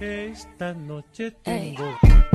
Esta noche tengo.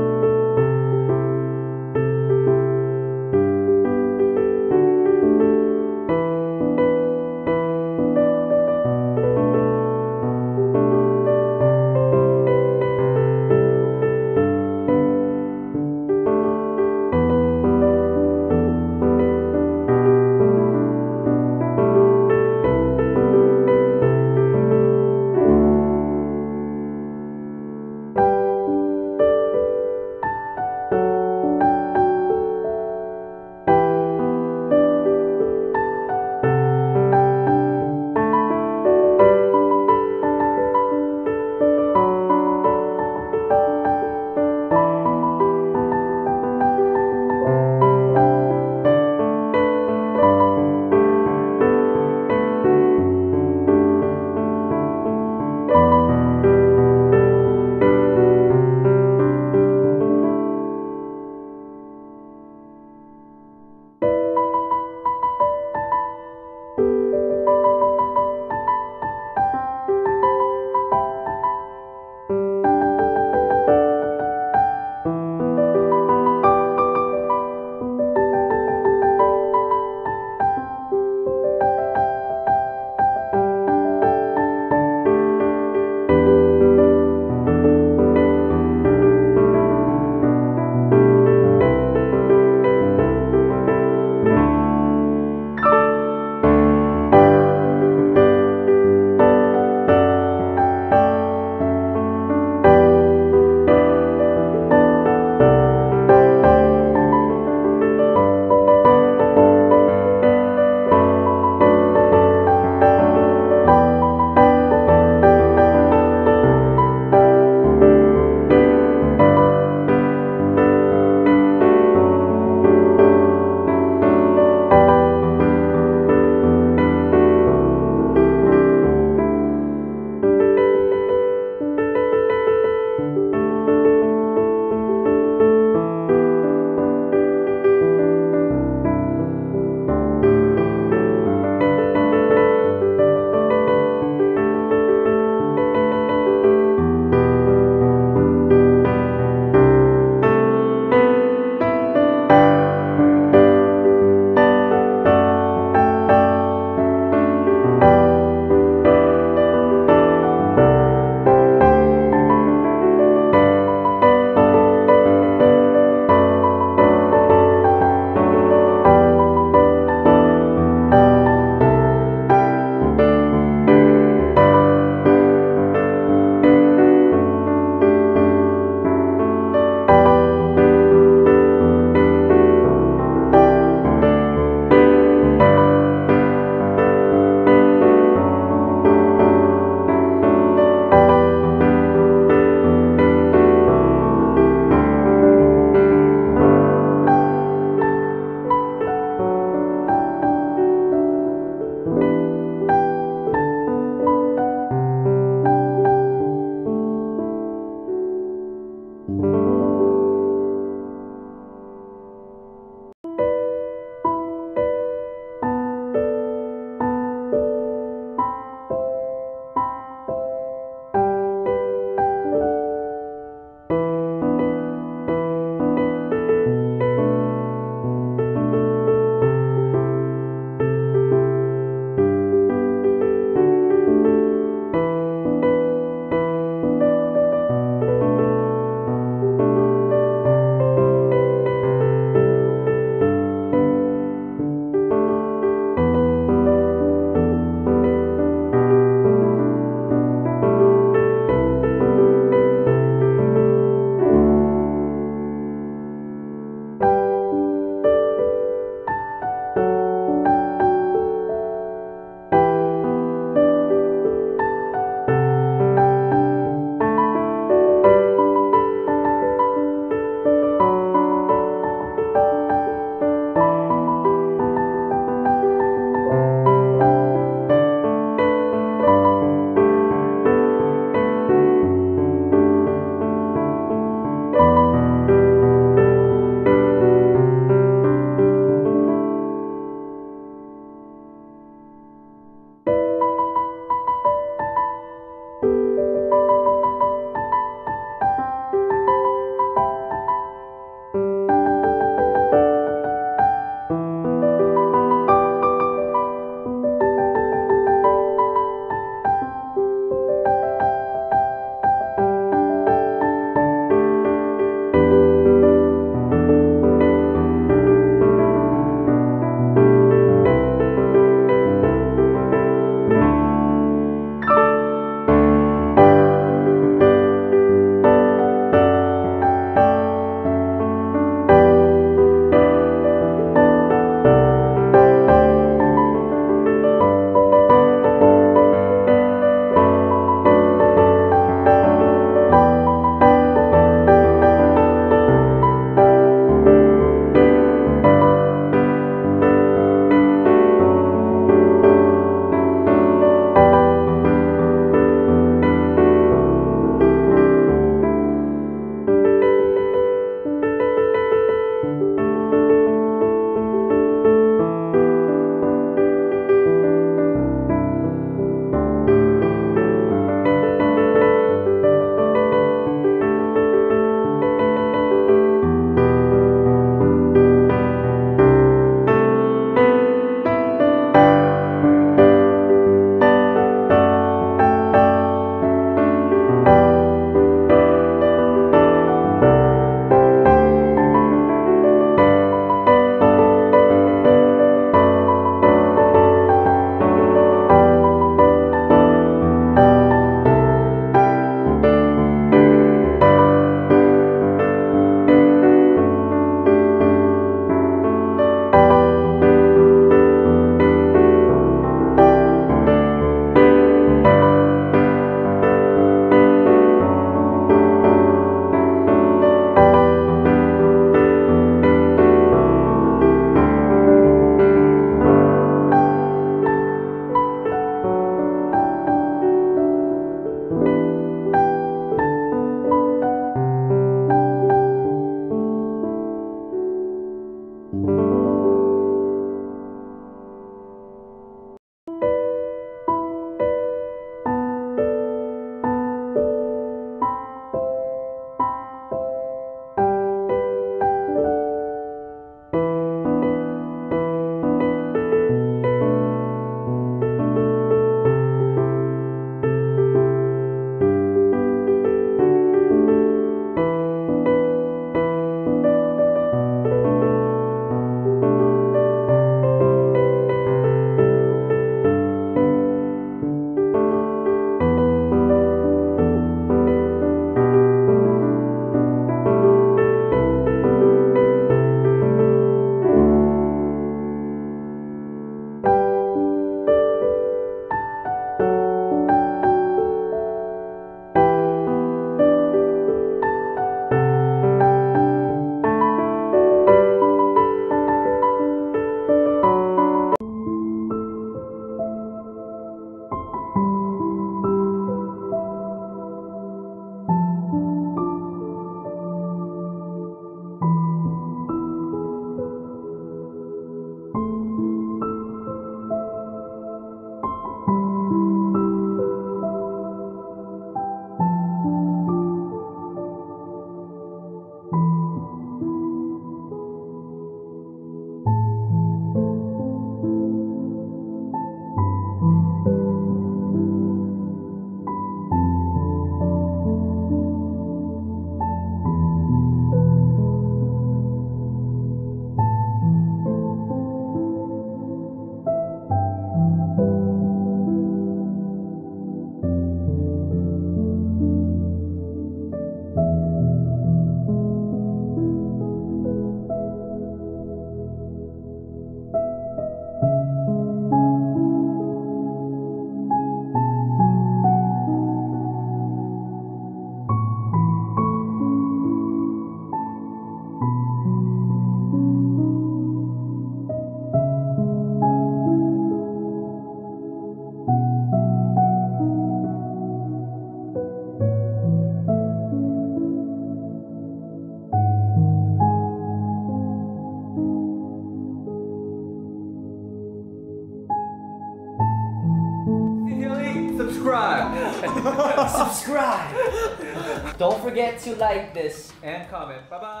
Subscribe! Don't forget to like this. and comment. Bye bye.